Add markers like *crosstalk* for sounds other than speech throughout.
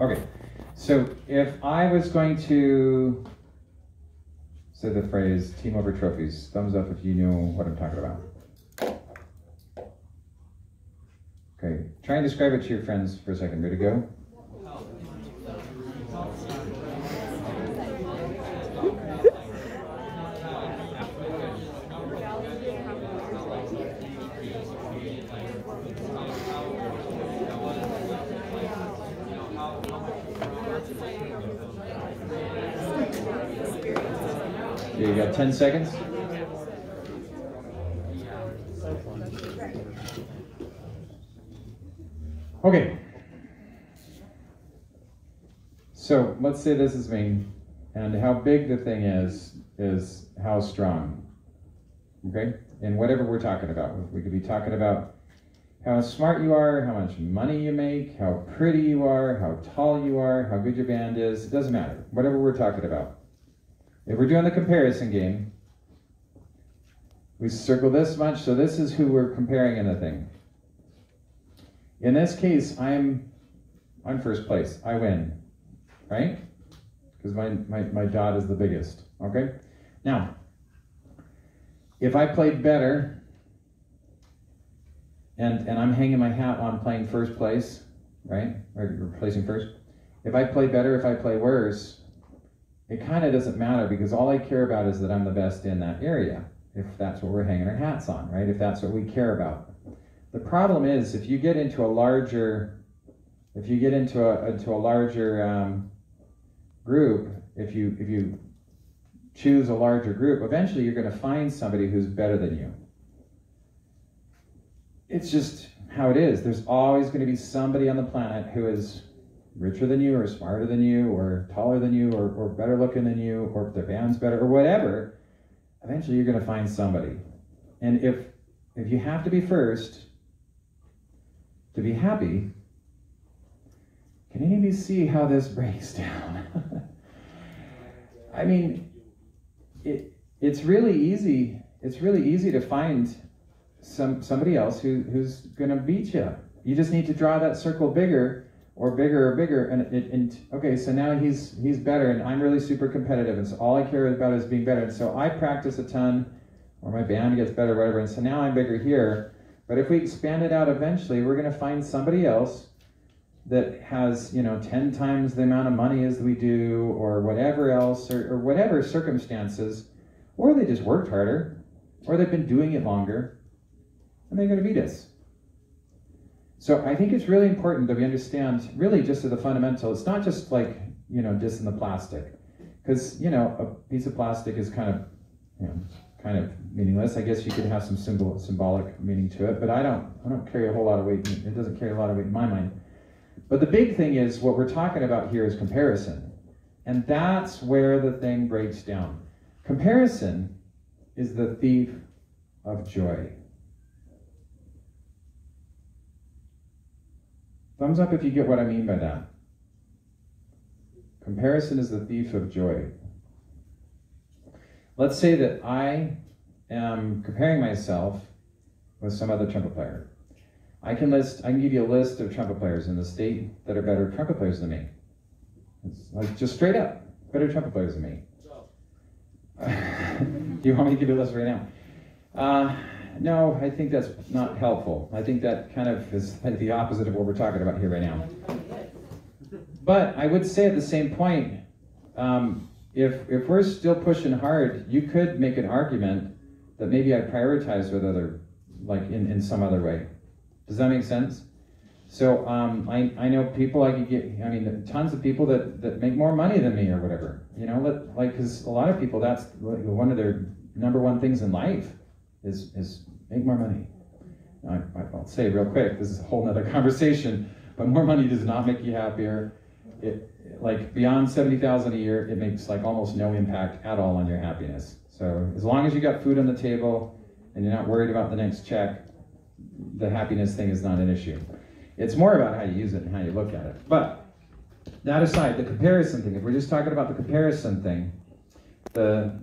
Okay, so if I was going to say the phrase team over trophies, thumbs up if you know what I'm talking about. Okay, try and describe it to your friends for a second. Ready to go? You got 10 seconds? Okay. So let's say this is me, and how big the thing is, is how strong. Okay? And whatever we're talking about. We could be talking about how smart you are, how much money you make, how pretty you are, how tall you are, how good your band is. It doesn't matter. Whatever we're talking about. If we're doing the comparison game, we circle this much, so this is who we're comparing in the thing. In this case, I'm on first place. I win, right? Because my, my, my dot is the biggest, okay? Now, if I played better, and, and I'm hanging my hat on playing first place, right? Or placing first. If I play better, if I play worse, it kind of doesn't matter because all I care about is that I'm the best in that area, if that's what we're hanging our hats on, right? If that's what we care about. The problem is if you get into a larger, if you get into a into a larger um, group, if you if you choose a larger group, eventually you're going to find somebody who's better than you. It's just how it is. There's always going to be somebody on the planet who is richer than you, or smarter than you, or taller than you, or, or better looking than you, or their band's better, or whatever. Eventually, you're going to find somebody. And if if you have to be first, to be happy, can any of you see how this *laughs* breaks down? I mean, it, it's really easy. It's really easy to find some somebody else who, who's going to beat you. You just need to draw that circle bigger or bigger or bigger. And, it, and okay, so now he's he's better, and I'm really super competitive, and so all I care about is being better. And so I practice a ton, or my band gets better, whatever. And so now I'm bigger here. But if we expand it out eventually, we're going to find somebody else that has, you know, 10 times the amount of money as we do, or whatever else, or, or whatever circumstances, or they just worked harder, or they've been doing it longer, and they're going to beat us. So I think it's really important that we understand, really, just a fundamental, it's not just like, you know, just in the plastic. Because, you know, a piece of plastic is kind of, you know, kind of meaningless. I guess you could have some symbol, symbolic meaning to it, but I don't, I don't carry a whole lot of weight. It doesn't carry a lot of weight in my mind. But the big thing is what we're talking about here is comparison. And that's where the thing breaks down. Comparison is the thief of joy. Thumbs up if you get what I mean by that. Comparison is the thief of joy. Let's say that I am comparing myself with some other trumpet player. I can list, I can give you a list of trumpet players in the state that are better trumpet players than me. It's like just straight up, better trumpet players than me. *laughs* Do you want me to give you a list right now? Uh, no, I think that's not helpful. I think that kind of is the opposite of what we're talking about here right now. But I would say at the same point, um, if if we're still pushing hard, you could make an argument that maybe I prioritize with other, like in, in some other way. Does that make sense? So um, I, I know people I could get, I mean, tons of people that, that make more money than me or whatever. You know, like, because a lot of people, that's one of their number one things in life is, is make more money. I, I'll say real quick, this is a whole nother *laughs* conversation, but more money does not make you happier. It, like beyond 70,000 a year, it makes like almost no impact at all on your happiness. So as long as you got food on the table and you're not worried about the next check, the happiness thing is not an issue. It's more about how you use it and how you look at it. But that aside, the comparison thing, if we're just talking about the comparison thing, the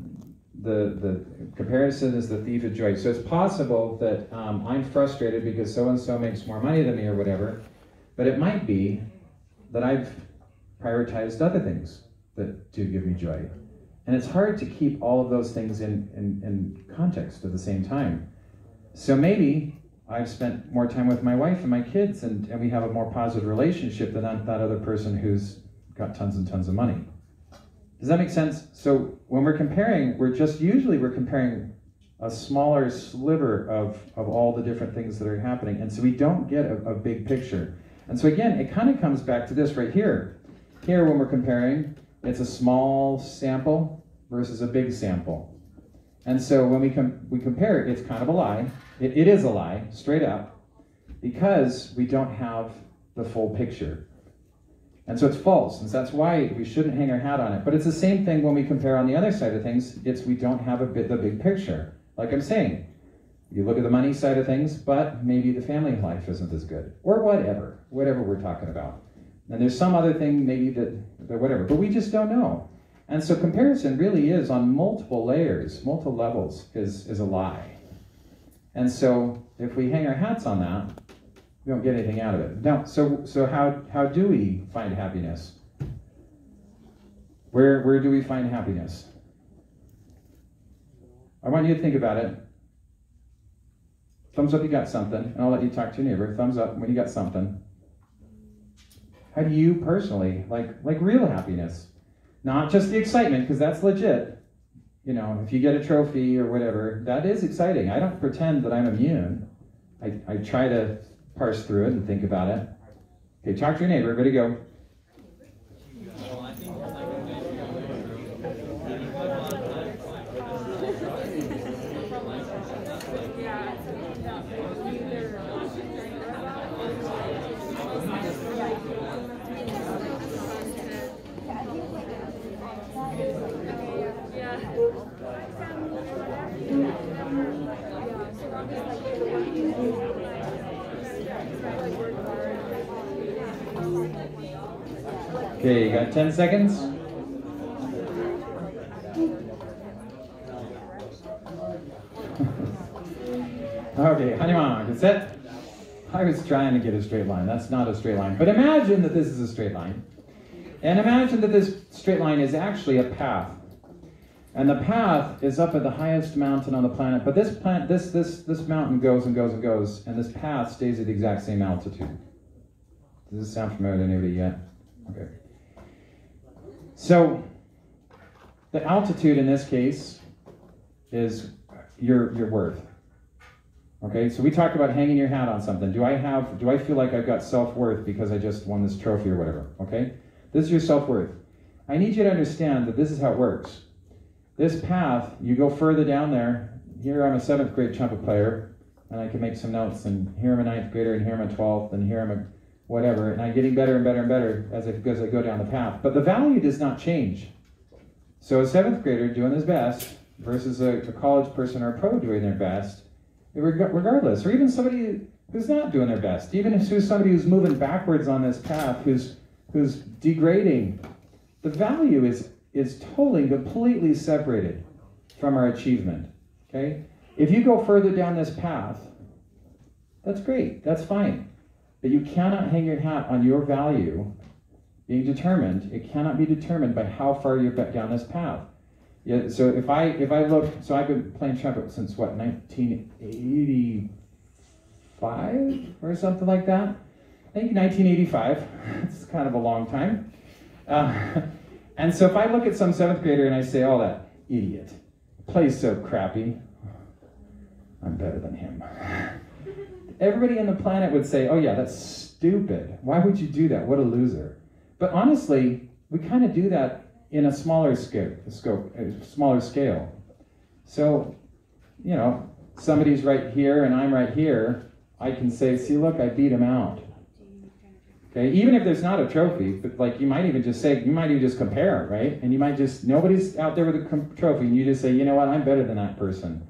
the the comparison is the thief of joy. So it's possible that um, I'm frustrated because so and so makes more money than me or whatever, but it might be that I've prioritized other things that do give me joy. And it's hard to keep all of those things in, in, in context at the same time. So maybe I've spent more time with my wife and my kids, and, and we have a more positive relationship than that, that other person who's got tons and tons of money. Does that make sense? So when we're comparing, we're just usually we're comparing a smaller sliver of, of all the different things that are happening. And so we don't get a, a big picture. And so again, it kind of comes back to this right here. Here, when we're comparing, it's a small sample versus a big sample. And so when we, com- we compare it, it's kind of a lie. It, it is a lie, straight up, because we don't have the full picture. And so it's false, and so that's why we shouldn't hang our hat on it. But it's the same thing when we compare on the other side of things. It's we don't have a bit the big picture. Like I'm saying, you look at the money side of things, but maybe the family life isn't as good, or whatever, whatever we're talking about. And there's some other thing maybe that, that whatever, but we just don't know. And so comparison really is on multiple layers, multiple levels, is, is a lie. And so if we hang our hats on that, we don't get anything out of it. Now, so so how how do we find happiness? Where where do we find happiness? I want you to think about it. Thumbs up, you got something, and I'll let you talk to your neighbor. Thumbs up when you got something. How do you personally like like real happiness? Not just the excitement, because that's legit. You know, if you get a trophy or whatever, that is exciting. I don't pretend that I'm immune. I, I try to parse through it and think about it. Okay, talk to your neighbor. Everybody go. Okay, you got 10 seconds? *laughs* okay, Hanuman, get set. I was trying to get a straight line. That's not a straight line. But imagine that this is a straight line. And imagine that this straight line is actually a path. And the path is up at the highest mountain on the planet. But this planet, this this this mountain goes and goes and goes, and this path stays at the exact same altitude. Does this sound familiar to anybody yet? Okay. So the altitude in this case is your your worth. Okay, so we talked about hanging your hat on something. Do I have do I feel like I've got self-worth because I just won this trophy or whatever? Okay? This is your self-worth. I need you to understand that this is how it works. This path, you go further down there. Here I'm a seventh grade trumpet player, and I can make some notes, and here I'm a ninth grader, and here I'm a twelfth, and here I'm a whatever, and I'm getting better and better and better as I, as I go down the path. But the value does not change. So a seventh grader doing his best versus a, a college person or a pro doing their best, regardless, or even somebody who's not doing their best, even if who's somebody who's moving backwards on this path, who's who's degrading, the value is is totally completely separated from our achievement. Okay? If you go further down this path, that's great. That's fine. But you cannot hang your hat on your value being determined. It cannot be determined by how far you're down this path. Yeah, so if I if I look, so I've been playing trumpet since what 1985 or something like that. I think 1985. *laughs* It's kind of a long time. Uh, *laughs* and so if I look at some seventh grader and I say, "Oh, that idiot plays so crappy," I'm better than him *laughs* everybody on the planet would say, oh, yeah, that's stupid. Why would you do that? What a loser. But honestly, we kind of do that in a smaller scope, a smaller scale. So, you know, somebody's right here and I'm right here. I can say, see, look, I beat him out. Okay, even if there's not a trophy, but like you might even just say, you might even just compare, right? And you might just, nobody's out there with a trophy, and you just say, you know what, I'm better than that person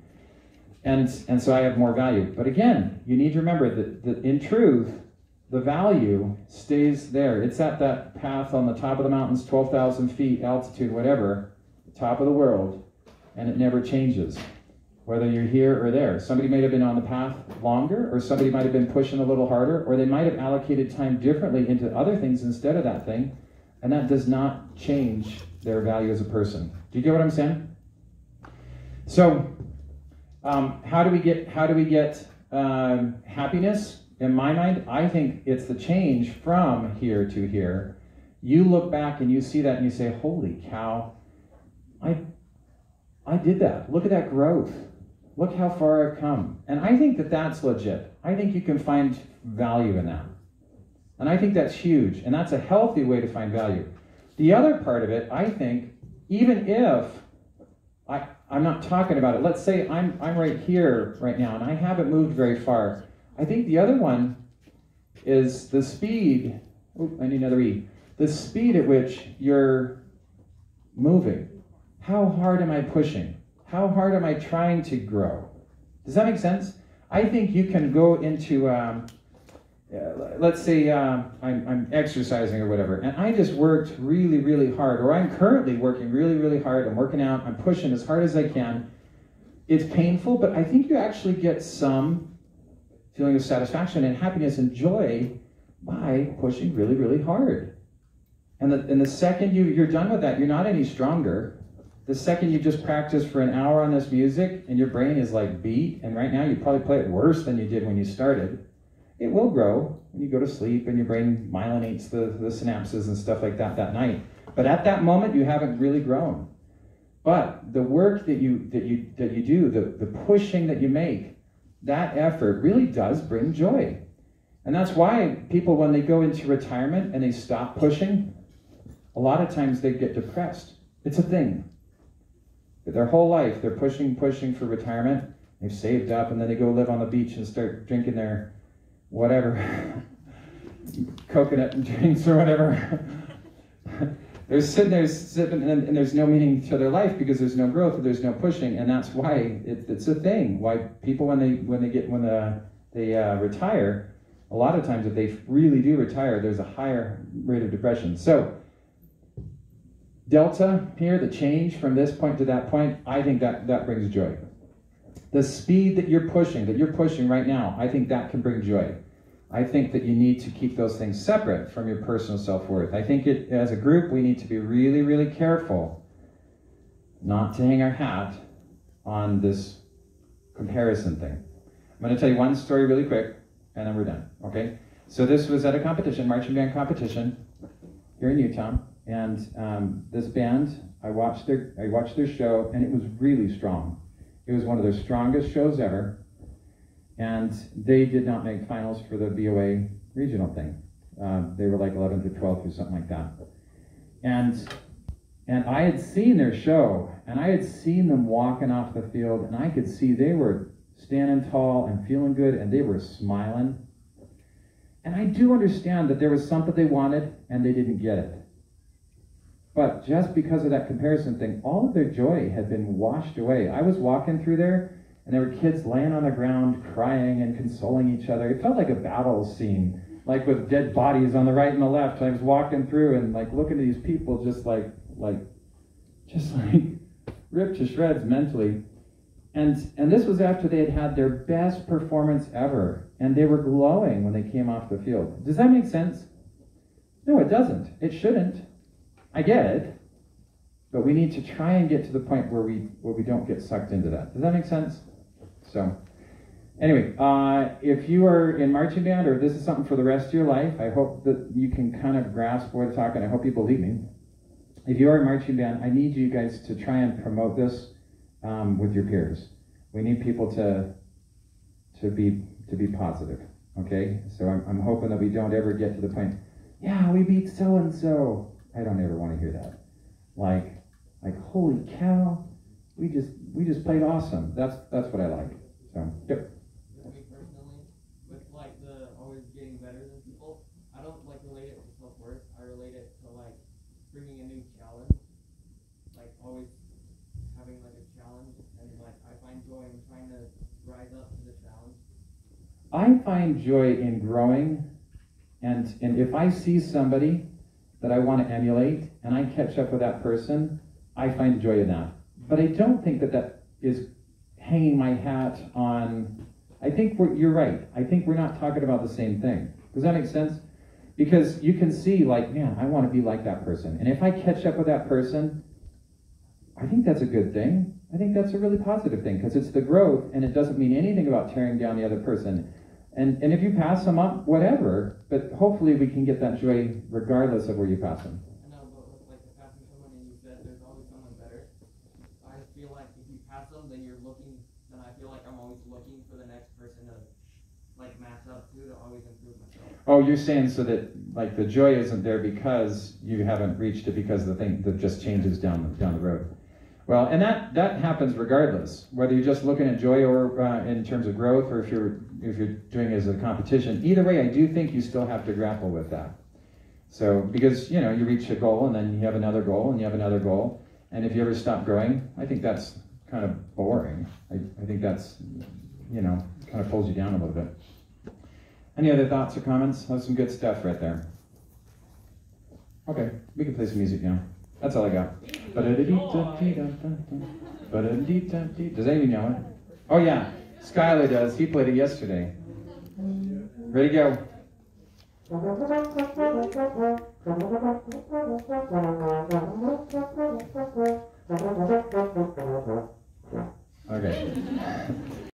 and and so I have more value. But again, you need to remember that, that in truth, the value stays there. It's at that path on the top of the mountains, twelve thousand feet altitude, whatever, top of the world, and it never changes. Whether you're here or there, somebody might have been on the path longer, or somebody might have been pushing a little harder, or they might have allocated time differently into other things instead of that thing. And that does not change their value as a person. Do you get what I'm saying? So, um, how do we get how do we get um, happiness? In my mind, I think it's the change from here to here. You look back and you see that and you say, "Holy cow! I I did that. Look at that growth. Look how far I've come." And I think that that's legit. I think you can find value in that. And I think that's huge. And that's a healthy way to find value. The other part of it, I think, even if I, I'm not talking about it, let's say I'm, I'm right here right now and I haven't moved very far. I think the other one is the speed. Oh, I need another E. The speed at which you're moving. How hard am I pushing? How hard am I trying to grow? Does that make sense? I think you can go into um, let's say uh, I'm, I'm exercising or whatever, and I just worked really, really hard, or I'm currently working really, really hard. I'm working out, I'm pushing as hard as I can. It's painful, but I think you actually get some feeling of satisfaction and happiness and joy by pushing really, really hard. And the, and the second you, you're done with that, you're not any stronger. The second you just practice for an hour on this music and your brain is like beat, and right now you probably play it worse than you did when you started it will grow when you go to sleep and your brain myelinates the, the synapses and stuff like that that night. But at that moment, you haven't really grown. But the work that you that you that you do, the, the pushing that you make, that effort really does bring joy. And that's why people, when they go into retirement and they stop pushing, a lot of times they get depressed. It's a thing. Their whole life, they're pushing, pushing for retirement. They've saved up, and then they go live on the beach and start drinking their whatever, coconut *laughs* drinks or whatever. *laughs* they're sitting there sipping, and, and, there's no meaning to their life because there's no growth, there's no pushing, and that's why it, it's a thing. Why people when they when they get when the, they uh, retire, a lot of times if they really do retire, there's a higher rate of depression. So delta here, the change from this point to that point, I think that that brings joy. The speed that you're pushing, that you're pushing right now, I think that can bring joy. I think that you need to keep those things separate from your personal self worth. I think it, as a group, we need to be really, really careful not to hang our hat on this comparison thing. I'm going to tell you one story really quick, and then we're done. Okay? So this was at a competition, marching band competition, here in Utah, and um, this band, I watched their I watched their show, and it was really strong. It was one of their strongest shows ever, and they did not make finals for the BOA regional thing. Uh, they were like 11th or 12th or something like that. And and I had seen their show, and I had seen them walking off the field, and I could see they were standing tall and feeling good, and they were smiling. And I do understand that there was something they wanted, and they didn't get it. But just because of that comparison thing, all of their joy had been washed away. I was walking through there, and there were kids laying on the ground crying and consoling each other. It felt like a battle scene, like with dead bodies on the right and the left. I was walking through and like looking at these people just like like just like *laughs* ripped to shreds mentally. And and this was after they had had their best performance ever, and they were glowing when they came off the field. Does that make sense? No, it doesn't. It shouldn't. I get it, but we need to try and get to the point where we where we don't get sucked into that. Does that make sense? So, anyway, uh, if you are in marching band or this is something for the rest of your life, I hope that you can kind of grasp what I'm talking. I hope you believe me. If you are in marching band, I need you guys to try and promote this um, with your peers. We need people to to be to be positive. Okay, so I'm, I'm hoping that we don't ever get to the point. Yeah, we beat so and so. I don't ever want to hear that. Like, like, holy cow, we just we just played awesome. That's that's what I like. So, yep. Me personally, with like the always getting better than people, I don't like relate it to self worth. I relate it to like bringing a new challenge, like always having like a challenge, and like I find joy in trying to rise up to the challenge. I find joy in growing, and and if I see somebody that I want to emulate and I catch up with that person, I find joy in that. But I don't think that that is hanging my hat on. I think you're right. I think we're not talking about the same thing. Does that make sense? Because you can see, like, man, I want to be like that person. And if I catch up with that person, I think that's a good thing. I think that's a really positive thing because it's the growth and it doesn't mean anything about tearing down the other person. And, and if you pass them up, whatever, but hopefully we can get that joy regardless of where you pass them. I know, but with like passing someone and you said there's always someone better. I feel like if you pass them, then you're looking. Then I feel like I'm always looking for the next person to like match up to to always improve myself. Oh, you're saying so that like the joy isn't there because you haven't reached it because the thing that just changes down the, down the road. Well, and that that happens regardless whether you're just looking at joy or uh, in terms of growth, or if you're if you're doing it as a competition. Either way, I do think you still have to grapple with that. So because you know you reach a goal and then you have another goal and you have another goal, and if you ever stop growing, I think that's kind of boring. I, I think that's you know kind of pulls you down a little bit. Any other thoughts or comments? That's some good stuff right there. Okay, we can play some music now. That's all I got. Does anyone know it? Oh yeah, Skylar does. He played it yesterday. Ready, go. Okay.